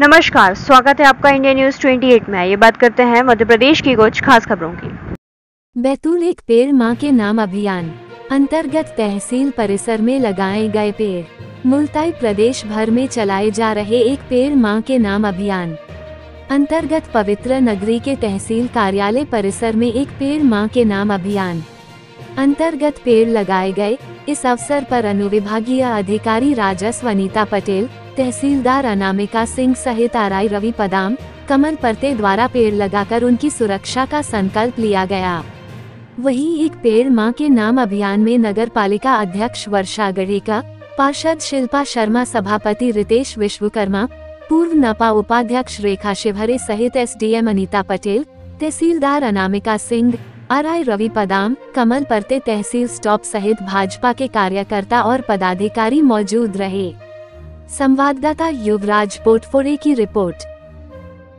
नमस्कार, स्वागत है आपका इंडिया न्यूज़ 28 में। ये बात करते हैं मध्य प्रदेश की कुछ खास खबरों की। बैतूल एक पेड़ माँ के नाम अभियान, अंतर्गत तहसील परिसर में लगाए गए पेड़। मुल्ताई प्रदेश भर में चलाए जा रहे एक पेड़ माँ के नाम अभियान। अंतर्गत पवित्र नगरी के तहसील कार्यालय परिसर में एक पेड़ माँ के नाम अभियान। अंतर्गत पेड़ लगाए गए, इस अवसर पर अनुविभागीय अधिकारी राजस्व अनीता पटेल तहसीलदार अनामिका सिंह सहित आरआई रवि पदाम कमल परते द्वारा पेड़ लगाकर उनकी सुरक्षा का संकल्प लिया गया। वहीं एक पेड़ माँ के नाम अभियान में नगर पालिका अध्यक्ष वर्षा गढ़ेका, पार्षद शिल्पा शर्मा, सभापति रितेश विश्वकर्मा, पूर्व नपा उपाध्यक्ष रेखा शिवहरे सहित एसडीएम अनीता पटेल, तहसीलदार अनामिका सिंह, आरआई रवि पदाम कमल परते तहसील स्टॉप सहित भाजपा के कार्यकर्ता और पदाधिकारी मौजूद रहे। संवाददाता युवराज पोटफोरे की रिपोर्ट।